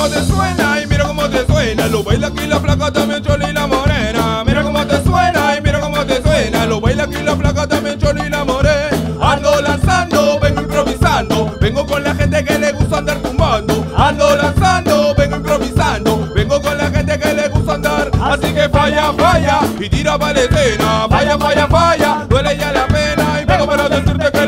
cómo te suena y mira cómo te suena. Lo baila aquí la placa también chola y la morena. Mira cómo te suena y mira cómo te suena. Lo baila aquí la placa también chola y la morena. Ando lanzando, vengo improvisando. Vengo con la gente que le gusta andar tumbando. Ando lanzando, vengo improvisando. Vengo con la gente que le gusta andar. Así que falla, falla y tira para la escena. Falla, falla, falla. Duele ya la pena y vengo para decirte que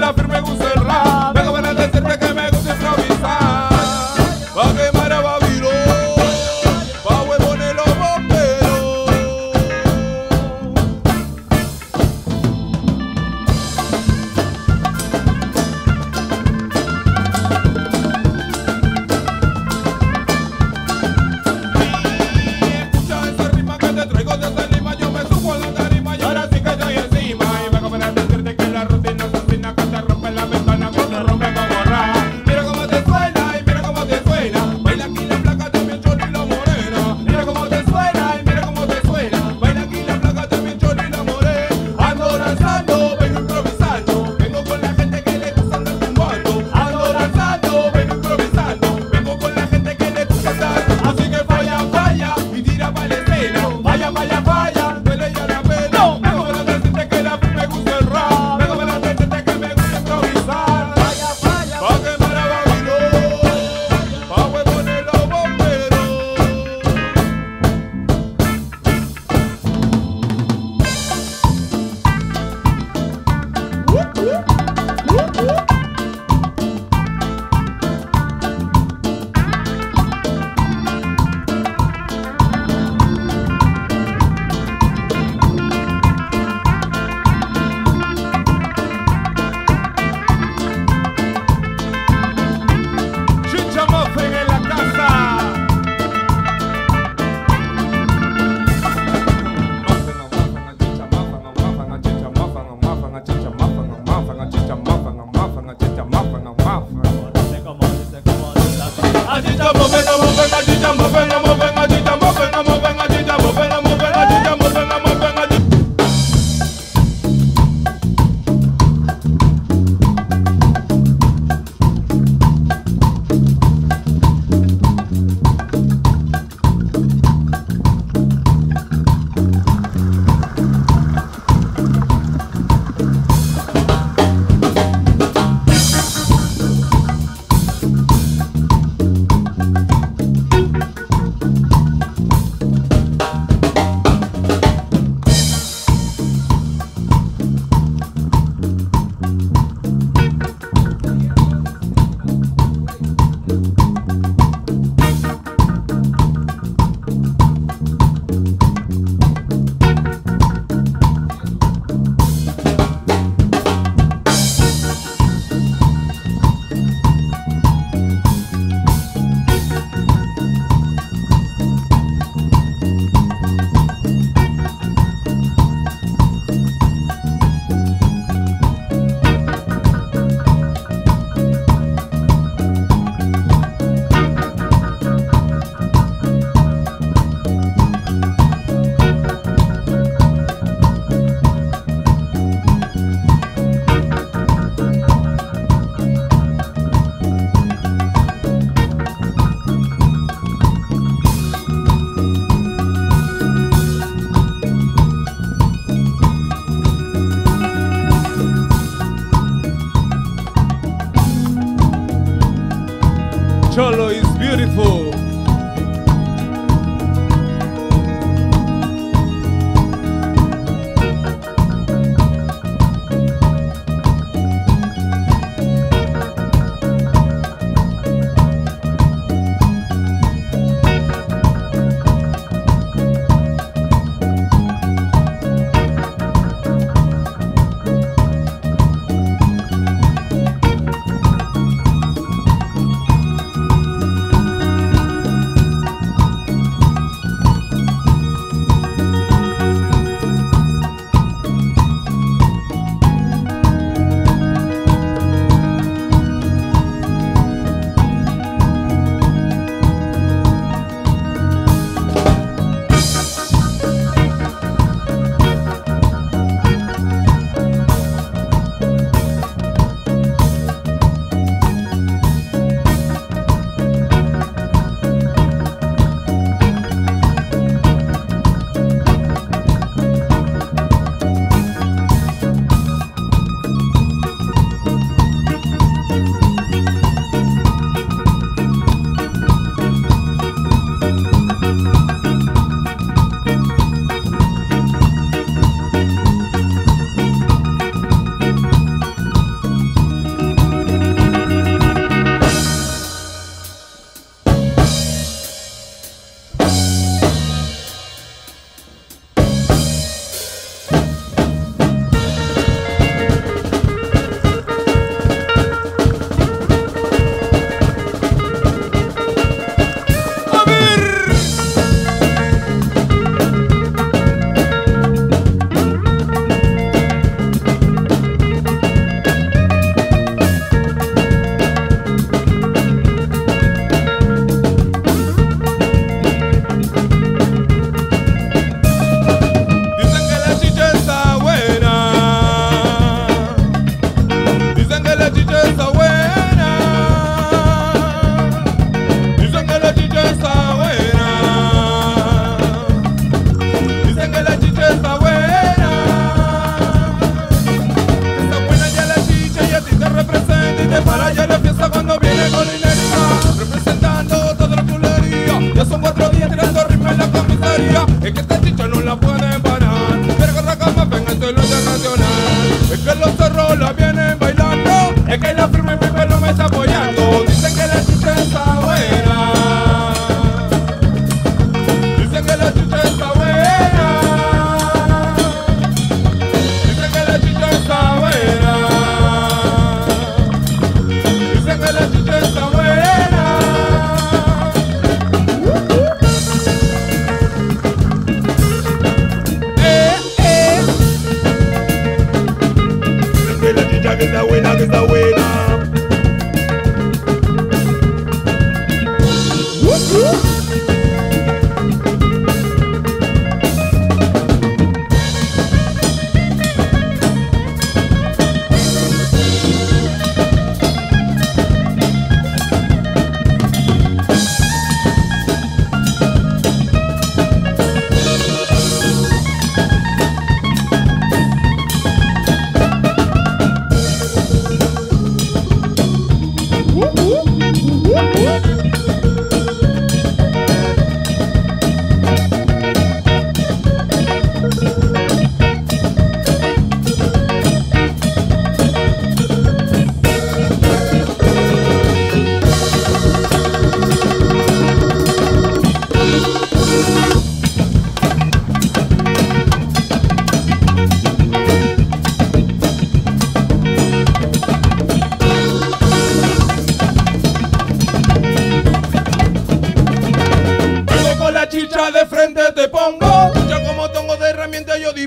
Adicha, mover, mover, adicha, mover, mover, adicha.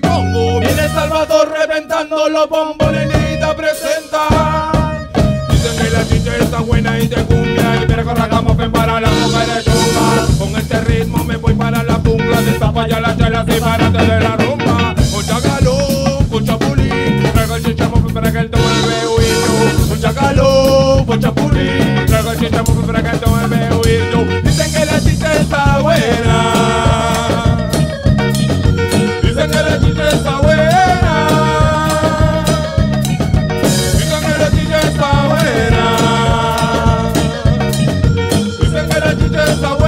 Viene Salvador reventando los bombos Nenita presenta. Dicen que la chicha está buena y te cumbia Y arrancamos ven para la mujer de chunga Con este ritmo me voy para la jungla Destapa ya la chela de la rumba Yes, I will.